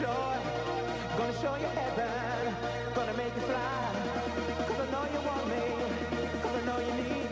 joy. Gonna show you heaven. Gonna make you fly. Cause I know you want me. Cause I know you need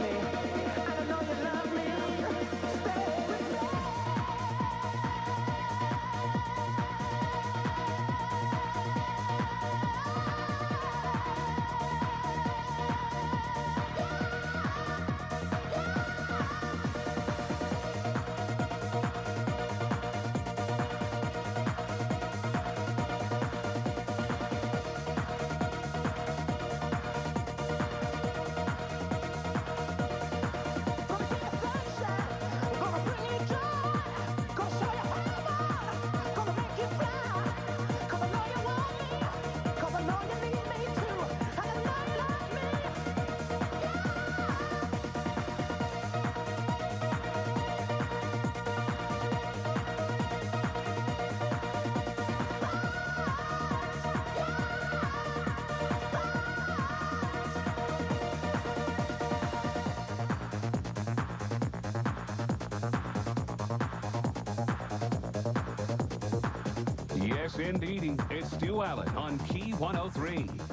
and. It's Stu Allan on Key 103.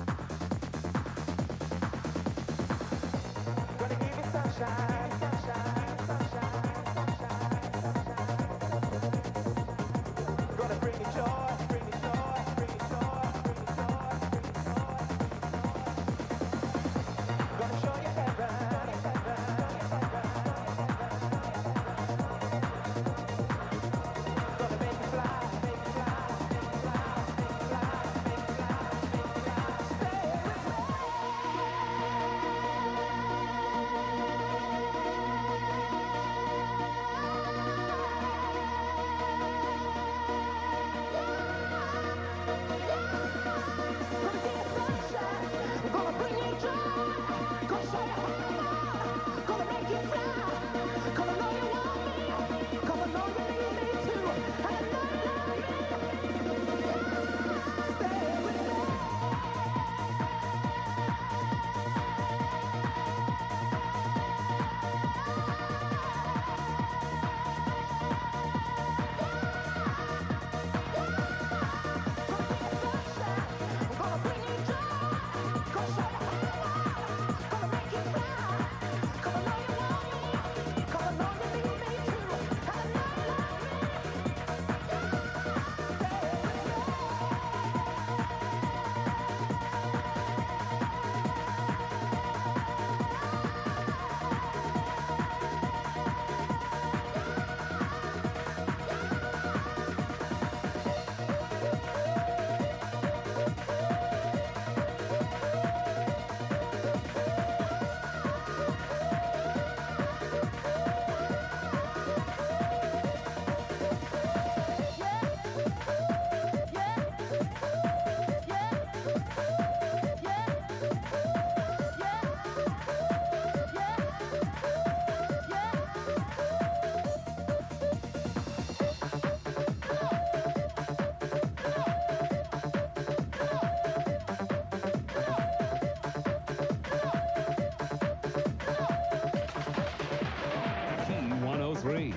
three.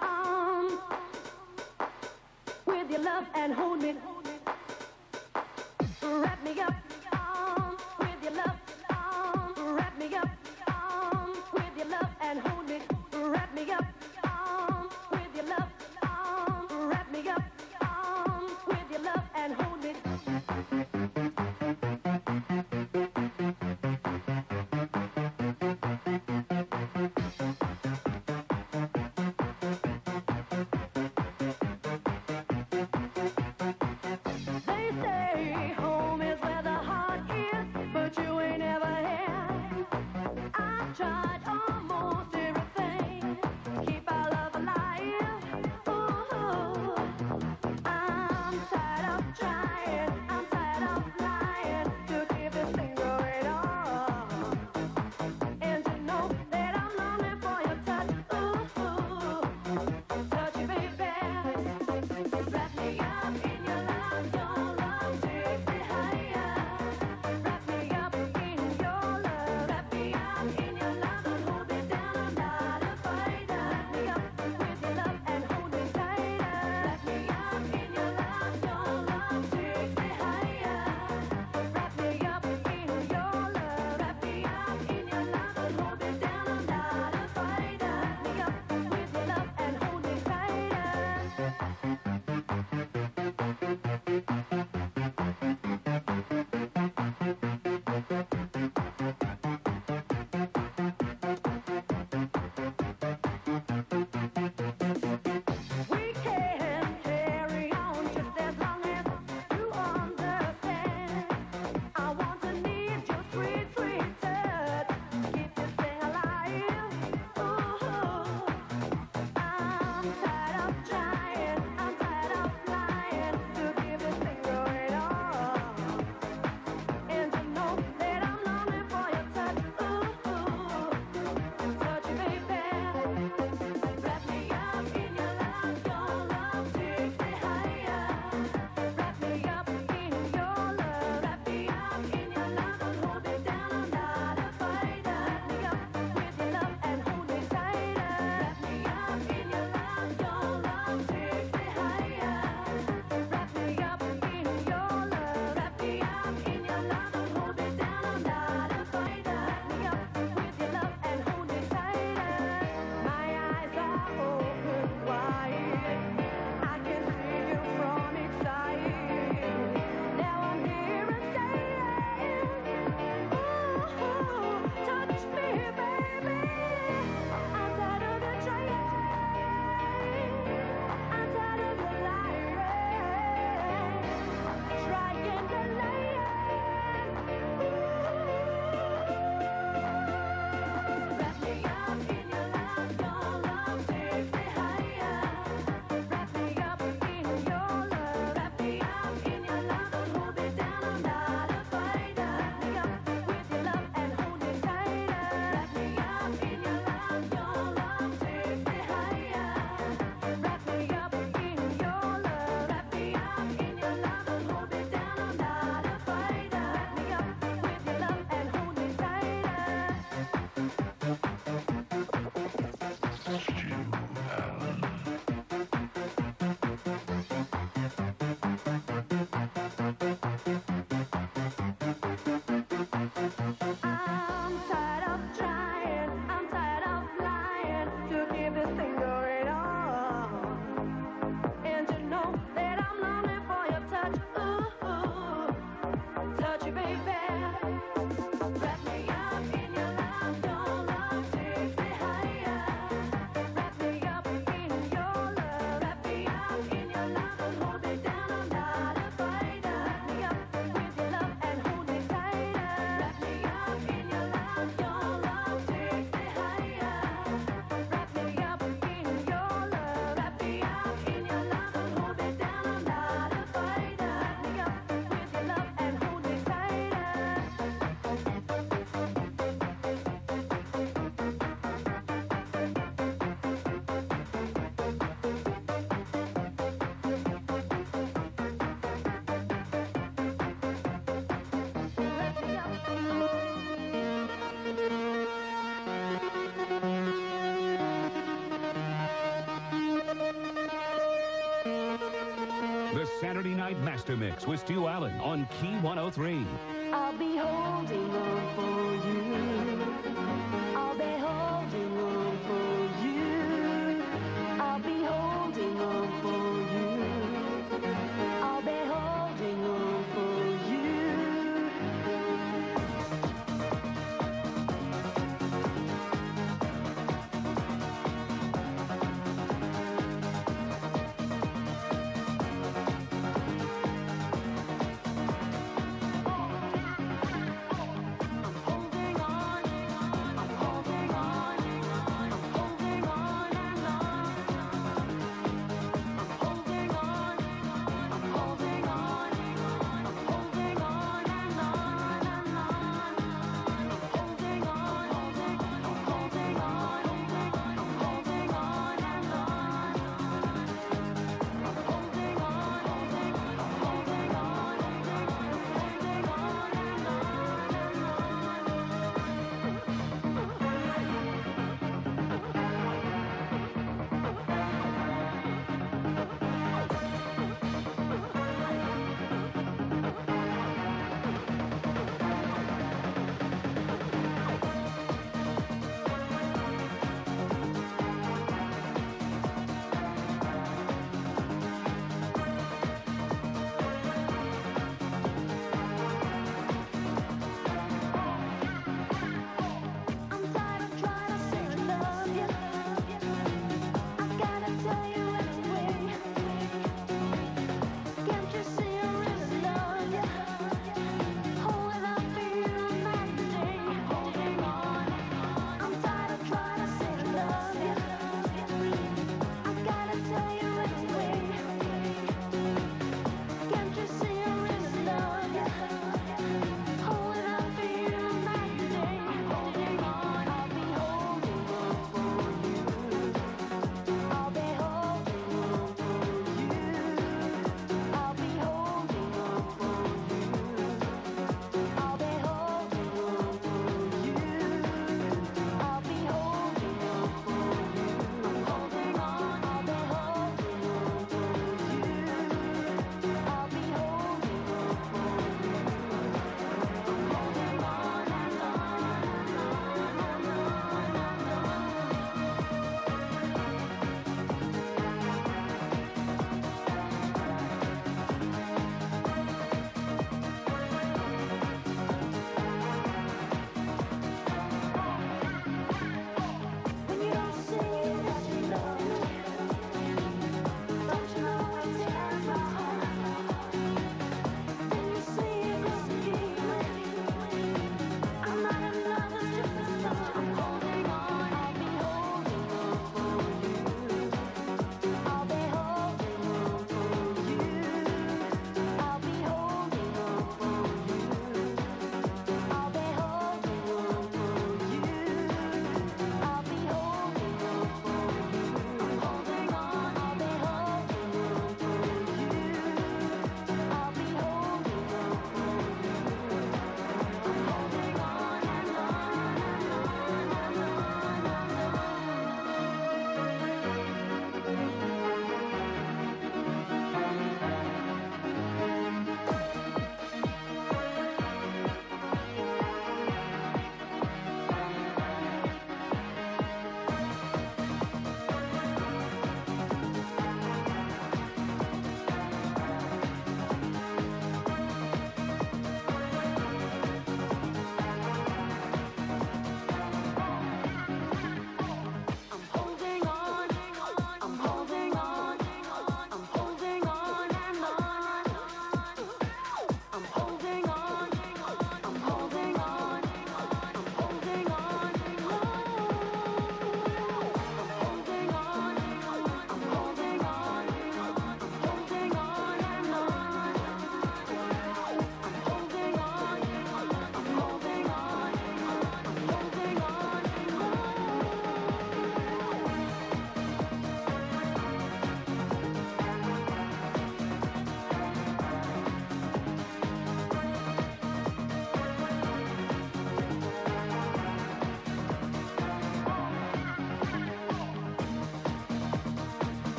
arms with your love and hold me. Wrap me up. to Mix with Stu Allan on Key 103.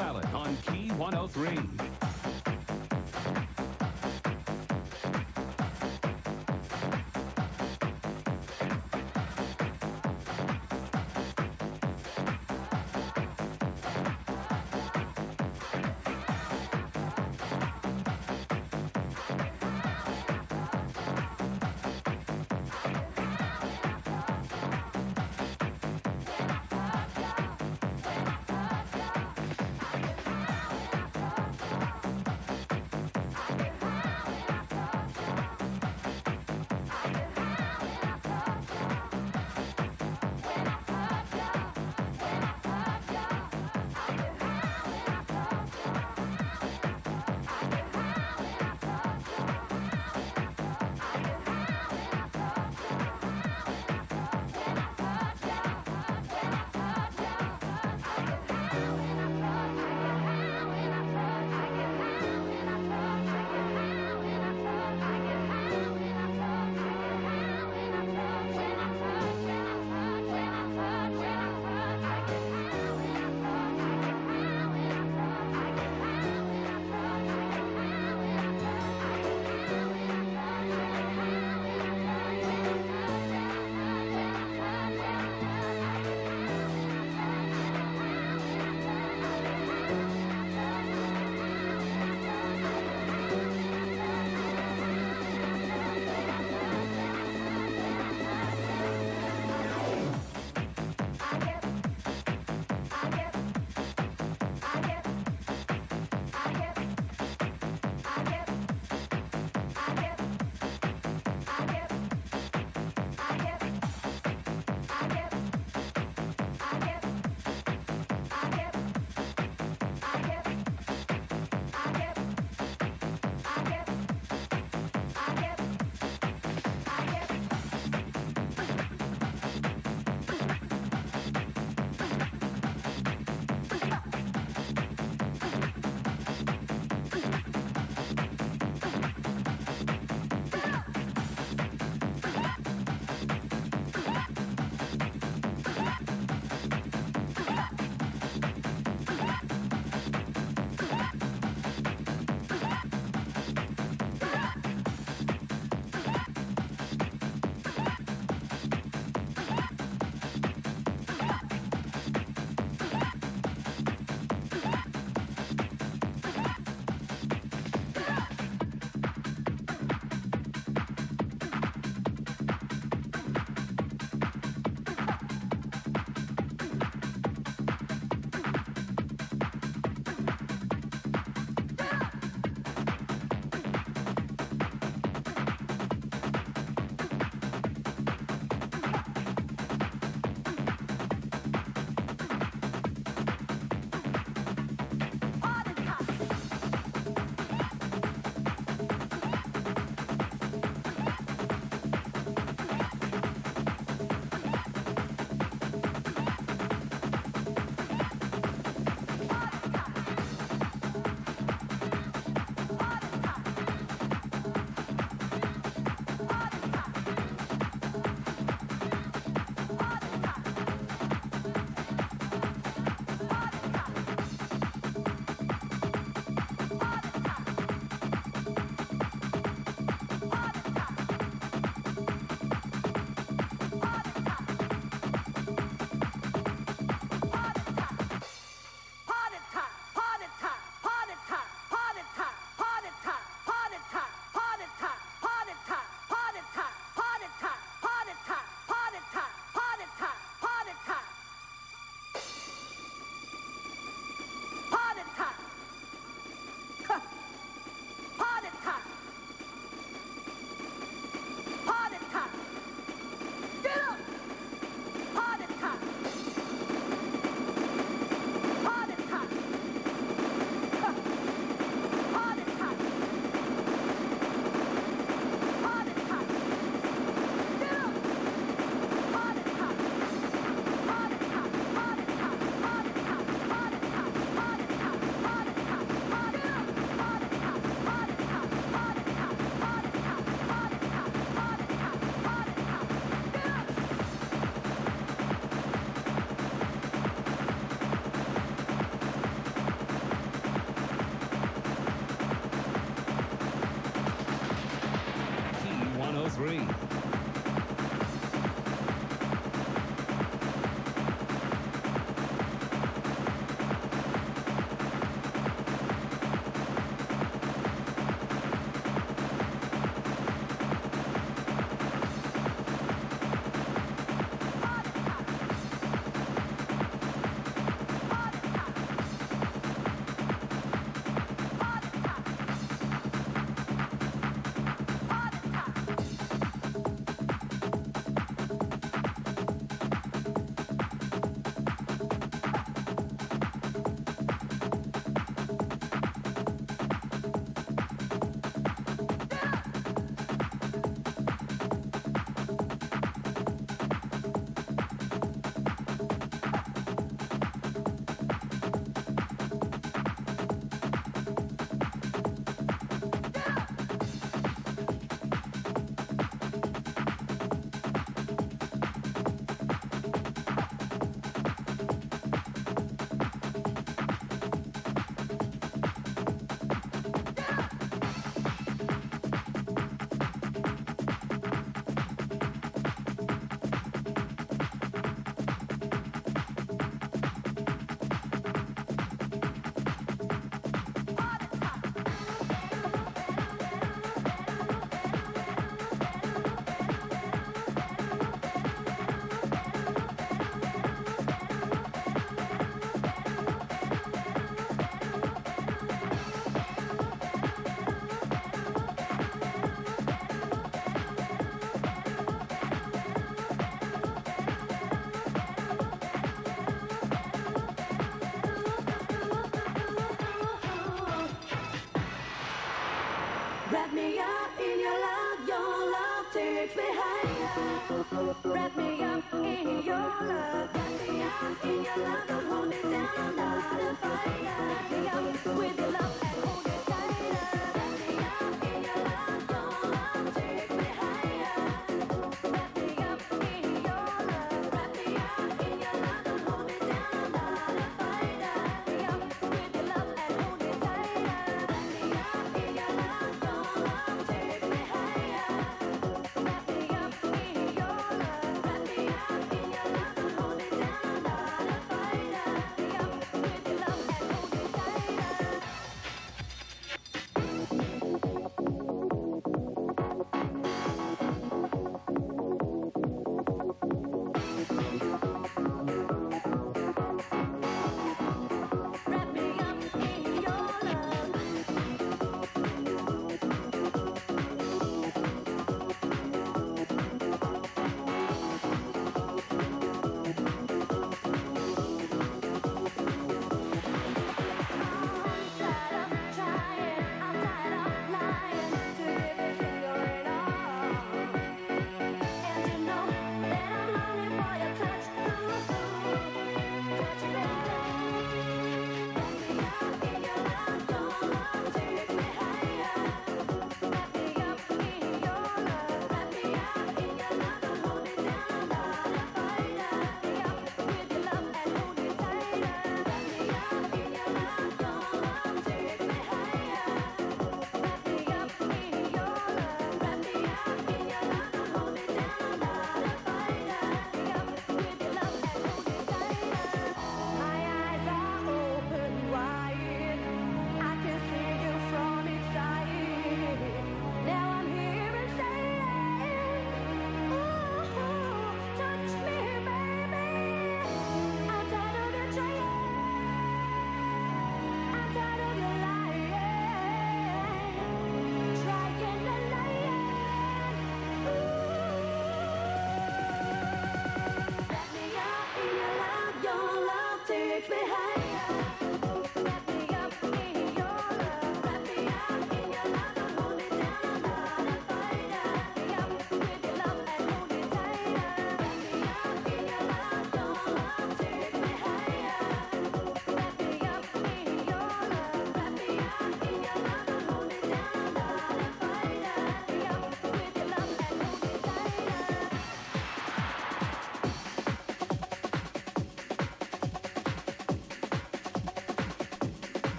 Allan on Key 103.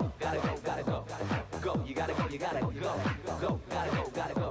go, gotta go, gotta go, go, you gotta go, you gotta go, go, gotta go, gotta go.